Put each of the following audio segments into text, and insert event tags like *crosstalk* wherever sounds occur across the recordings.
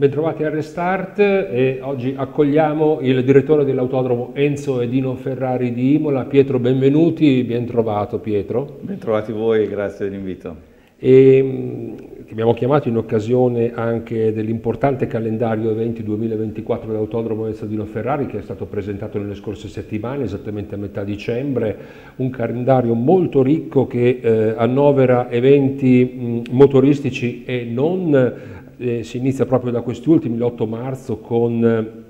Bentrovati a Restart e oggi accogliamo il direttore dell'autodromo Enzo Edino Ferrari di Imola, Pietro Benvenuti, ben trovato Pietro. Bentrovati voi, grazie dell'invito. E, che abbiamo chiamato in occasione anche dell'importante calendario eventi 2024 dell'autodromo Enzo Edino Ferrari che è stato presentato nelle scorse settimane, esattamente a metà dicembre, un calendario molto ricco che eh, annovera eventi mh, motoristici e non eh, si inizia proprio da questi ultimi, l'8 marzo, con eh,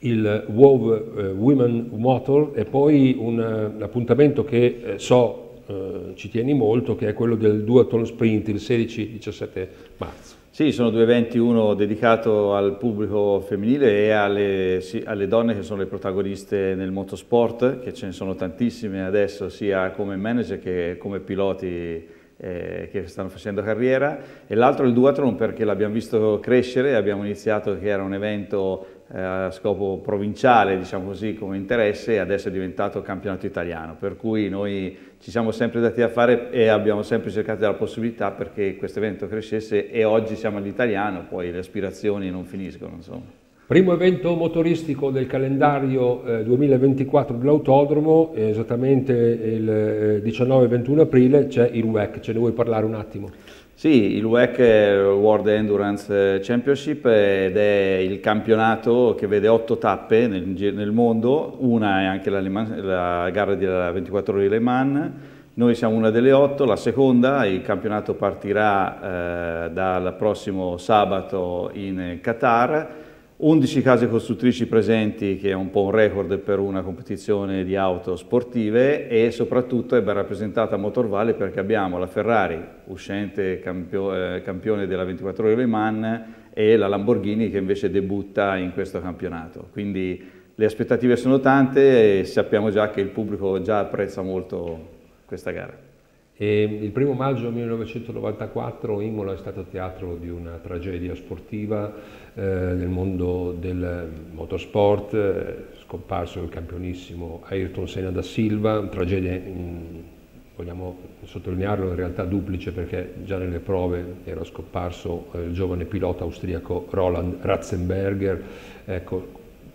il WoW eh, Women Motor e poi un, un appuntamento che eh, so eh, ci tieni molto, che è quello del Duathlon Sprint il 16-17 marzo. Sì, sono due eventi, uno dedicato al pubblico femminile e alle, sì, alle, donne che sono le protagoniste nel motorsport, che ce ne sono tantissime adesso, sia come manager che come piloti eh, che stanno facendo carriera e l'altro il duathlon perché l'abbiamo visto crescere, abbiamo iniziato che era un evento eh, a scopo provinciale, diciamo così, come interesse e adesso è diventato campionato italiano, per cui noi ci siamo sempre dati a fare e abbiamo sempre cercato la possibilità perché questo evento crescesse e oggi siamo all'italiano, poi le aspirazioni non finiscono. Insomma. Primo evento motoristico del calendario eh, 2024 dell'autodromo, esattamente il 19-21 eh, aprile, c'è il WEC, ce ne vuoi parlare un attimo? Sì, il WEC è World Endurance Championship ed è il campionato che vede otto tappe nel, nel mondo, una è anche la, la gara della 24 ore di Le Mans, noi siamo una delle otto, la seconda, il campionato partirà eh, dal prossimo sabato in Qatar, 11 case costruttrici presenti, che è un po' un record per una competizione di auto sportive e soprattutto è ben rappresentata a Motorvale perché abbiamo la Ferrari, uscente campio, eh, campione della 24 ore Le Mans, e la Lamborghini che invece debutta in questo campionato. Quindi le aspettative sono tante e sappiamo già che il pubblico già apprezza molto questa gara. E il primo maggio 1994 Imola è stato teatro di una tragedia sportiva eh, nel mondo del motorsport, eh, scomparso il campionissimo Ayrton Senna da Silva, tragedia in, vogliamo sottolinearlo in realtà duplice perché già nelle prove era scomparso eh, il giovane pilota austriaco Roland Ratzenberger, ecco,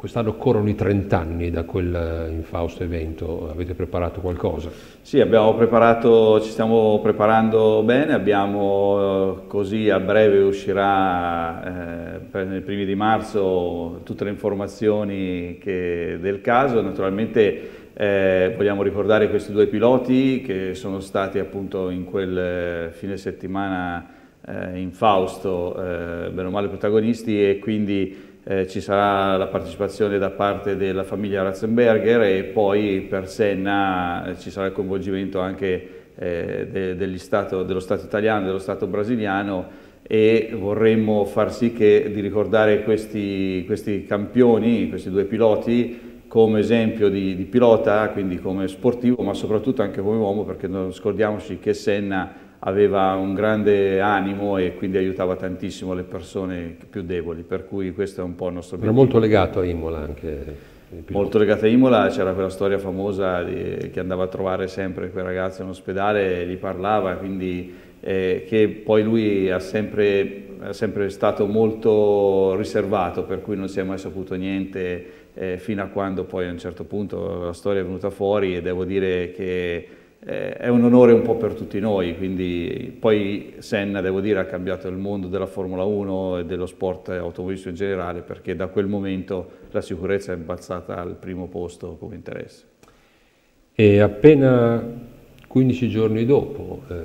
Quest'anno corrono i 30 anni da quel infausto evento, avete preparato qualcosa? Sì, abbiamo preparato, ci stiamo preparando bene, abbiamo così a breve uscirà eh, nei primi di marzo tutte le informazioni che, del caso, naturalmente eh, vogliamo ricordare questi due piloti che sono stati appunto in quel fine settimana eh, infausto, eh, bene o male protagonisti e quindi eh, ci sarà la partecipazione da parte della famiglia Ratzenberger e poi per Senna eh, ci sarà il coinvolgimento anche eh, de, stato, dello Stato italiano dello Stato brasiliano e vorremmo far sì che, di ricordare questi, questi campioni, questi due piloti, come esempio di, di, pilota, quindi come sportivo, ma soprattutto anche come uomo, perché non scordiamoci che Senna aveva un grande animo e quindi aiutava tantissimo le persone più deboli, per cui questo è un po' il nostro obiettivo. Era molto legato a Imola anche. Molto legato a Imola, c'era quella storia famosa di, che andava a trovare sempre quel ragazzo in ospedale e gli parlava, quindi eh, che poi lui ha sempre, è sempre stato molto riservato, per cui non si è mai saputo niente eh, fino a quando poi a un certo punto la storia è venuta fuori e devo dire che eh, è un onore un po' per tutti noi, quindi poi Senna, devo dire, ha cambiato il mondo della Formula 1 e dello sport automobilistico in generale perché da quel momento la sicurezza è balzata al primo posto come interesse. E appena 15 giorni dopo eh,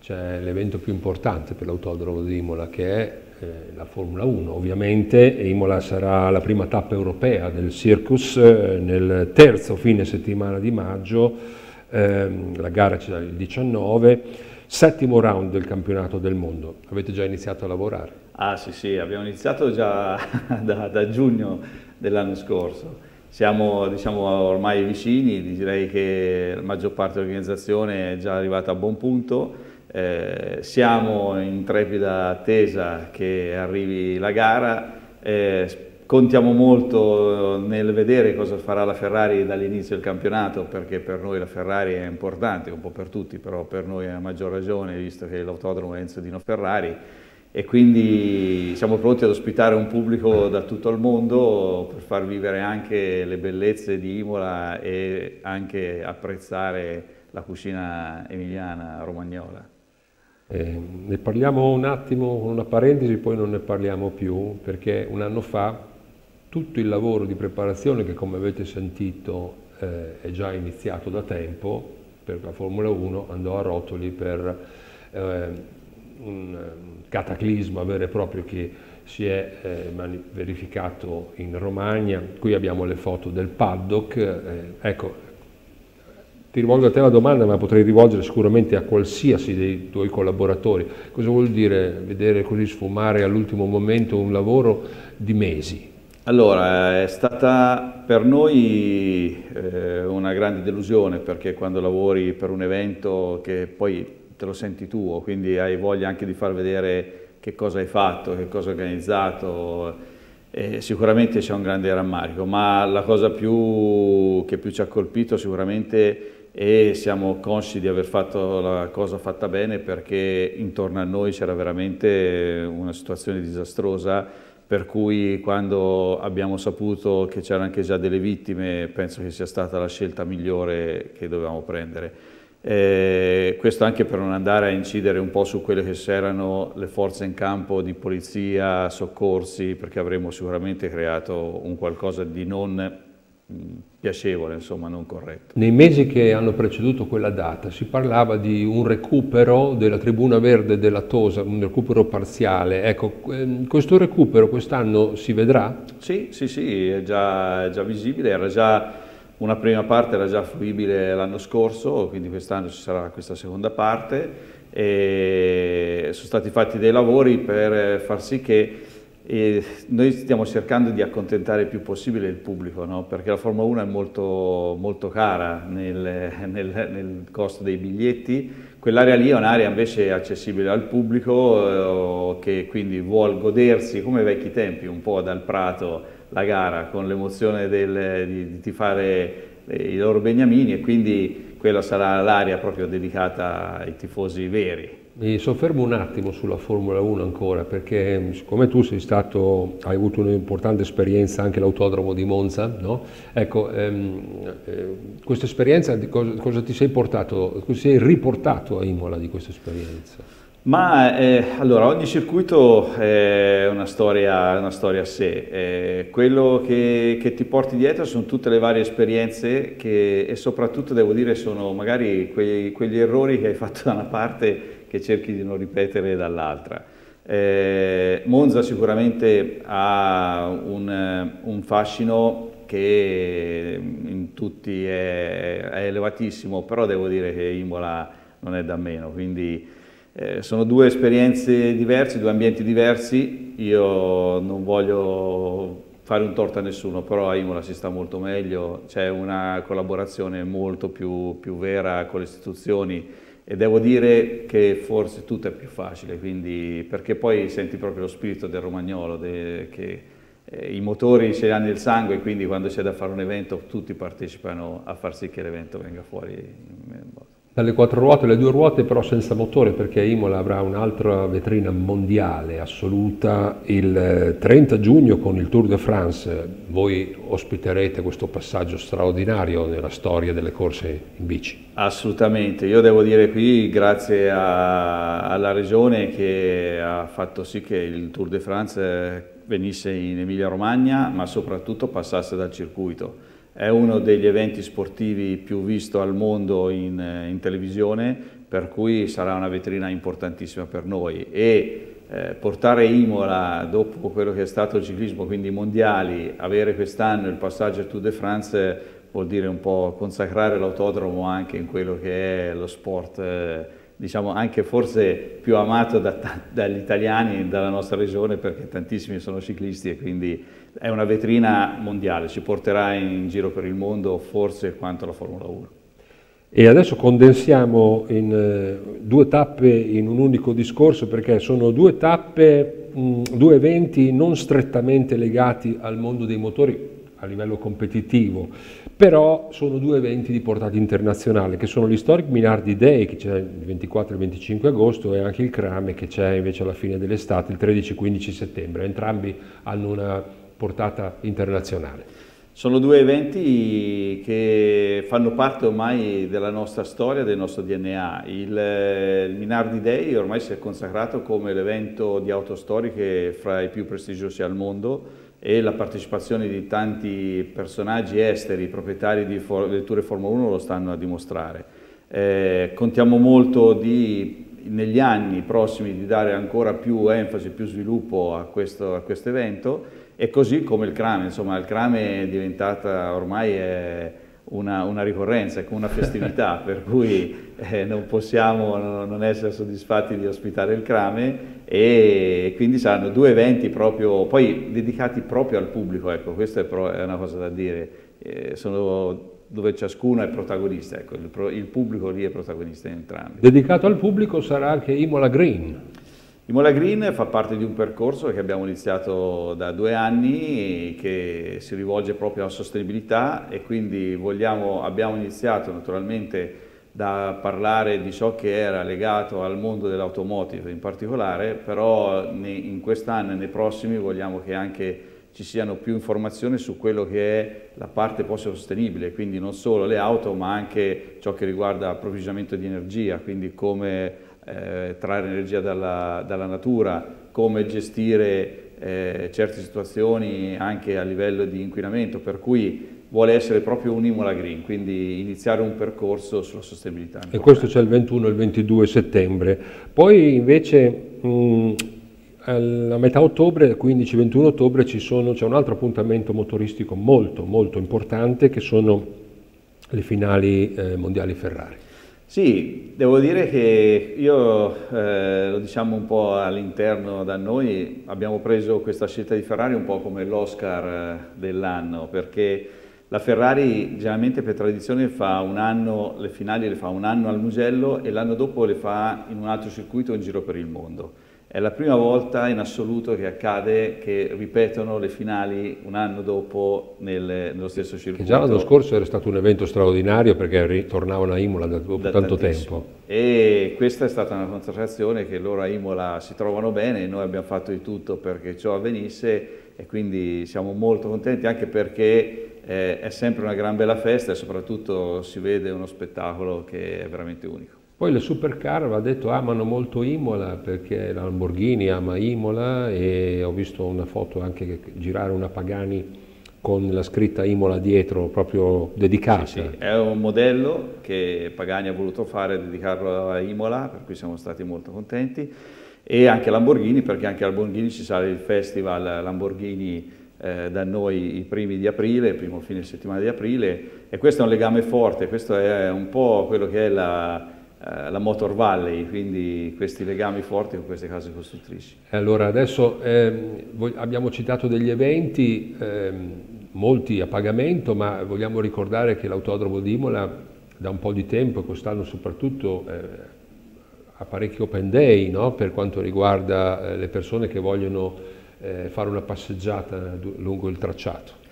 c'è l'evento più importante per l'autodromo di Imola che è eh, la Formula 1 ovviamente, Imola sarà la prima tappa europea del Circus eh, nel terzo fine settimana di maggio ehm, la gara c'è il 19, settimo round del campionato del mondo, avete già iniziato a lavorare? Ah sì sì, abbiamo iniziato già *laughs* da, da giugno dell'anno scorso. Siamo diciamo, ormai vicini, direi che la maggior parte dell'organizzazione è già arrivata a buon punto. Eh, siamo in trepida attesa che arrivi la gara. Eh, Contiamo molto nel vedere cosa farà la Ferrari dall'inizio del campionato perché per noi la Ferrari è importante, un po' per tutti, però per noi è a maggior ragione visto che l'autodromo è Enzo Dino Ferrari e quindi siamo pronti ad ospitare un pubblico da tutto il mondo per far vivere anche le bellezze di Imola e anche apprezzare la cucina emiliana romagnola. Eh, ne parliamo un attimo con una parentesi, poi non ne parliamo più, perché un anno fa tutto il lavoro di preparazione che come avete sentito eh, è già iniziato da tempo per la Formula 1 andò a rotoli per eh, un cataclisma vero e proprio che si è eh, verificato in Romagna. Qui abbiamo le foto del paddock. Eh, ecco, ti rivolgo a te la domanda, ma potrei rivolgere sicuramente a qualsiasi dei tuoi collaboratori. Cosa vuol dire vedere così sfumare all'ultimo momento un lavoro di mesi? Allora, è stata per noi eh, una grande delusione perché quando lavori per un evento che poi te lo senti tuo, quindi hai voglia anche di far vedere che cosa hai fatto, che cosa hai organizzato, eh, sicuramente c'è un grande rammarico, ma la cosa più, che più ci ha colpito sicuramente è siamo consci di aver fatto la cosa fatta bene perché intorno a noi c'era veramente una situazione disastrosa per cui quando abbiamo saputo che c'erano anche già delle vittime penso che sia stata la scelta migliore che dovevamo prendere. Eh, questo anche per non andare a incidere un po' su quelle che erano le forze in campo di polizia, soccorsi, perché avremmo sicuramente creato un qualcosa di non piacevole, insomma, non corretto. Nei mesi che hanno preceduto quella data si parlava di un recupero della tribuna verde della Tosa, un recupero parziale. Ecco, ehm, questo recupero quest'anno si vedrà? Sì, sì, sì, è già, è già visibile, era già una prima parte era già fruibile l'anno scorso, quindi quest'anno ci sarà questa seconda parte e sono stati fatti dei lavori per far sì che noi stiamo cercando di accontentare il più possibile il pubblico, no? perché la Formula 1 è molto, molto cara nel, nel, nel, costo dei biglietti, quell'area lì è un'area invece accessibile al pubblico eh, che quindi vuol godersi come vecchi tempi un po' dal prato la gara con l'emozione di, di tifare i loro beniamini e quindi quella sarà l'area proprio dedicata ai tifosi veri. Mi soffermo un attimo sulla Formula 1 ancora perché siccome tu stato, hai avuto un'importante esperienza anche all'autodromo di Monza, no? ecco, ehm, eh, questa esperienza, cosa, cosa, ti sei portato, cosa sei riportato a Imola di questa esperienza? Ma eh, allora, ogni circuito è una storia, una storia a sé. Eh, quello che, che, ti porti dietro sono tutte le varie esperienze che, e soprattutto, devo dire, sono magari quei, quegli errori che hai fatto da una parte che cerchi di non ripetere dall'altra. Eh, Monza sicuramente ha un, un, fascino che in tutti è, è elevatissimo, però devo dire che Imola non è da meno. Quindi, eh, sono due esperienze diverse, due ambienti diversi, io non voglio fare un torto a nessuno, però a Imola si sta molto meglio, c'è una collaborazione molto più, più, vera con le istituzioni e devo dire che forse tutto è più facile, quindi, perché poi senti proprio lo spirito del romagnolo, de, che eh, i motori ce li hanno nel sangue quindi quando c'è da fare un evento tutti partecipano a far sì che l'evento venga fuori in modo dalle quattro ruote alle due ruote però senza motore perché Imola avrà un'altra vetrina mondiale assoluta il 30 eh, giugno con il Tour de France. Voi ospiterete questo passaggio straordinario nella storia delle corse in bici. Assolutamente, io devo dire qui grazie a, alla regione che ha fatto sì che il Tour de France venisse in Emilia Romagna ma soprattutto passasse dal circuito è uno degli eventi sportivi più visto al mondo in, in televisione, per cui sarà una vetrina importantissima per noi. E eh, portare Imola dopo quello che è stato il ciclismo, quindi i mondiali, avere quest'anno il passaggio Tour de France vuol dire un po' consacrare l'autodromo anche in quello che è lo sport, eh, diciamo anche forse più amato da, dagli italiani dalla nostra regione perché tantissimi sono ciclisti e quindi è una vetrina mondiale, ci porterà in giro per il mondo forse quanto la Formula 1. E adesso condensiamo in uh, due tappe in un unico discorso perché sono due tappe, mh, due eventi non strettamente legati al mondo dei motori, a livello competitivo, però sono due eventi di portata internazionale che sono l'Historic Minardi Day che c'è il 24 e il 25 agosto e anche il Crame che c'è invece alla fine dell'estate il 13 e 15 settembre, entrambi hanno una portata internazionale. Sono due eventi che fanno parte ormai della nostra storia, del nostro DNA. Il, il Minardi Day ormai si è consacrato come l'evento di auto storiche fra i più prestigiosi al mondo e la partecipazione di tanti personaggi esteri, proprietari di vetture Formula 1 lo stanno a dimostrare. Eh, contiamo molto di, negli anni prossimi di dare ancora più enfasi, più sviluppo a questo, a questo evento e così come il crame, insomma il crame è diventata ormai è una, una ricorrenza, è come una festività, *laughs* per cui eh, non possiamo non essere soddisfatti di ospitare il crame e quindi saranno due eventi proprio, poi dedicati proprio al pubblico, ecco, questa è, è una cosa da dire, eh, sono dove ciascuno è protagonista, ecco, il, il, pubblico lì è protagonista in entrambi. Dedicato al pubblico sarà anche Imola Green. Imola Green fa parte di un percorso che abbiamo iniziato da due anni che si rivolge proprio alla sostenibilità e quindi vogliamo, abbiamo iniziato naturalmente da parlare di ciò che era legato al mondo dell'automotive in particolare, però in quest'anno e nei prossimi vogliamo che anche ci siano più informazioni su quello che è la parte post-sostenibile, quindi non solo le auto ma anche ciò che riguarda approvvigionamento di energia, quindi come eh, trarre energia dalla, dalla, natura, come gestire eh, certe situazioni anche a livello di inquinamento, per cui vuole essere proprio un Imola Green, quindi iniziare un percorso sulla sostenibilità. E questo c'è il 21 e il 22 settembre. Poi invece mh, a metà ottobre, 15-21 ottobre, c'è un altro appuntamento motoristico molto molto importante che sono le finali eh, mondiali Ferrari. Sì, devo dire che io, eh, lo diciamo un po' all'interno da noi, abbiamo preso questa scelta di Ferrari un po' come l'Oscar eh, dell'anno, perché la Ferrari generalmente per tradizione fa un anno, le finali le fa un anno al Mugello e l'anno dopo le fa in un altro circuito in giro per il mondo. È la prima volta in assoluto che accade che ripetono le finali un anno dopo nel, nello stesso circuito. Che già l'anno scorso era stato un evento straordinario perché ritornavano a Imola dopo da tanto tantissimo. tempo. E questa è stata una concentrazione che loro a Imola si trovano bene e noi abbiamo fatto di tutto perché ciò avvenisse e quindi siamo molto contenti anche perché eh, è sempre una gran bella festa e soprattutto si vede uno spettacolo che è veramente unico. Poi le supercar, va detto, amano molto Imola perché la Lamborghini ama Imola e ho visto una foto anche girare una Pagani con la scritta Imola dietro, proprio dedicata. Sì, sì. È un modello che Pagani ha voluto fare, dedicarlo a Imola, per cui siamo stati molto contenti, e anche Lamborghini, perché anche a Lamborghini ci sarà il festival Lamborghini eh, da noi i primi di aprile, il primo fine settimana di aprile, e questo è un legame forte, questo è un po' quello che è la eh, la Motor Valley, quindi questi legami forti con queste case costruttrici. Allora adesso ehm, abbiamo citato degli eventi, ehm, molti a pagamento, ma vogliamo ricordare che l'autodromo di Imola da un po' di tempo, quest'anno soprattutto, eh, ha parecchi open day no? per quanto riguarda eh, le persone che vogliono eh, fare una passeggiata lungo il tracciato.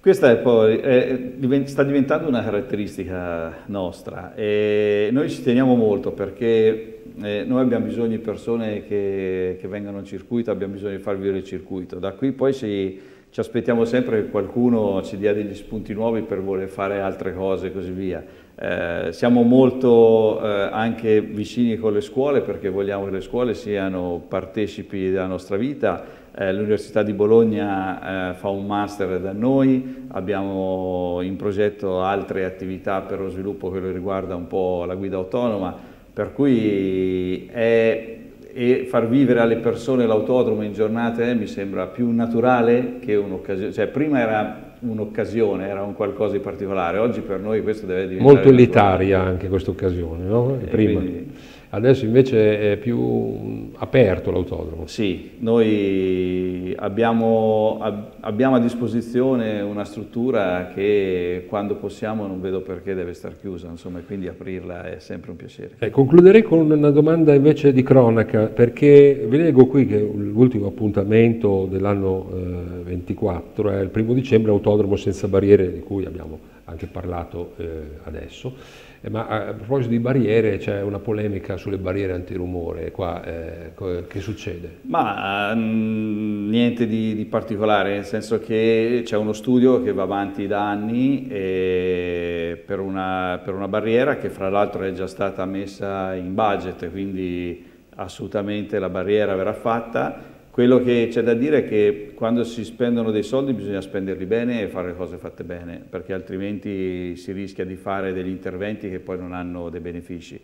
Questa poi, è, sta diventando una caratteristica nostra e noi ci teniamo molto perché eh, noi abbiamo bisogno di persone che, che, vengano in circuito, abbiamo bisogno di far vivere il circuito. Da qui poi ci, ci aspettiamo sempre che qualcuno ci dia degli spunti nuovi per voler fare altre cose e così via. Eh, siamo molto eh, anche vicini con le scuole perché vogliamo che le scuole siano partecipi della nostra vita. Eh, L'Università di Bologna eh, fa un master da noi, abbiamo in progetto altre attività per lo sviluppo che riguarda un po' la guida autonoma, per cui è, e far vivere alle persone l'autodromo in giornate mi sembra più naturale che un'occasione, cioè prima era un'occasione, era un qualcosa di particolare, oggi per noi questo deve diventare... Molto elitaria anche questa occasione, no? Prima. Quindi, Adesso invece è più aperto l'autodromo. Sì, noi abbiamo, abbiamo, a disposizione una struttura che quando possiamo non vedo perché deve stare chiusa, insomma, quindi aprirla è sempre un piacere. Eh, concluderei con una domanda invece di cronaca, perché vi leggo qui che l'ultimo appuntamento dell'anno eh, 24 è il primo dicembre, autodromo senza barriere, di cui abbiamo anche parlato eh, adesso. Eh, ma a proposito di barriere, c'è una polemica sulle barriere antirumore, qua eh, che succede? Ma mh, mm, niente di, di, particolare, nel senso che c'è uno studio che va avanti da anni per una, per una barriera che fra l'altro è già stata messa in budget, quindi assolutamente la barriera verrà fatta quello che c'è da dire è che quando si spendono dei soldi bisogna spenderli bene e fare le cose fatte bene, perché altrimenti si rischia di fare degli interventi che poi non hanno dei benefici.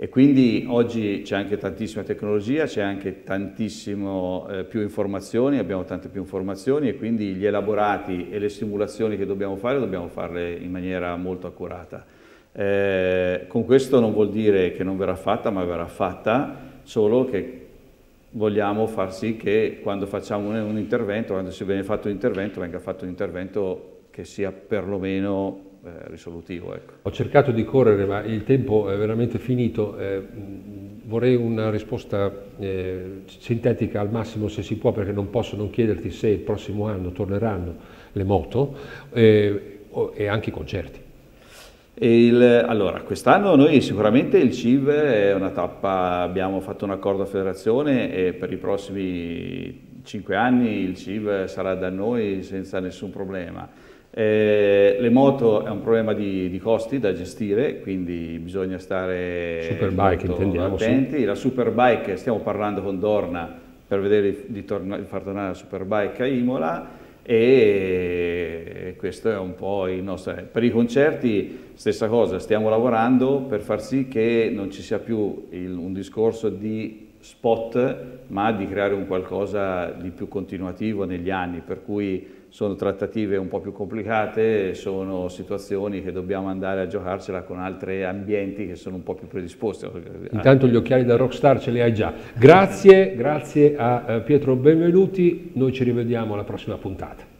E quindi oggi c'è anche tantissima tecnologia, c'è anche tantissimo eh, più informazioni, abbiamo tante più informazioni e quindi gli elaborati e le simulazioni che dobbiamo fare dobbiamo farle in maniera molto accurata. Eh, con questo non vuol dire che non verrà fatta, ma verrà fatta, solo che vogliamo far sì che quando facciamo un, intervento, quando si viene fatto un intervento, venga fatto un intervento che sia perlomeno eh, risolutivo. Ecco. Ho cercato di correre, ma il tempo è veramente finito. Eh, vorrei una risposta eh, sintetica al massimo se si può, perché non posso non chiederti se il prossimo anno torneranno le moto eh, e anche i concerti. Il, allora, quest'anno noi sicuramente il CIV è una tappa, abbiamo fatto un accordo a federazione e per i prossimi cinque anni il CIV sarà da noi senza nessun problema. Eh, le moto è un problema di, di, costi da gestire, quindi bisogna stare Superbike, attenti. Sì. La Superbike, stiamo parlando con Dorna per vedere di, di far tornare la Superbike a Imola e questo è un po' il nostro... Per i concerti stessa cosa, stiamo lavorando per far sì che non ci sia più il, un discorso di spot, ma di creare un qualcosa di più continuativo negli anni, per cui sono trattative un po' più complicate, sono situazioni che dobbiamo andare a giocarcela con altri ambienti che sono un po' più predisposti. Intanto gli occhiali da rockstar ce li hai già. Grazie, grazie a eh, Pietro Benvenuti, noi ci rivediamo alla prossima puntata.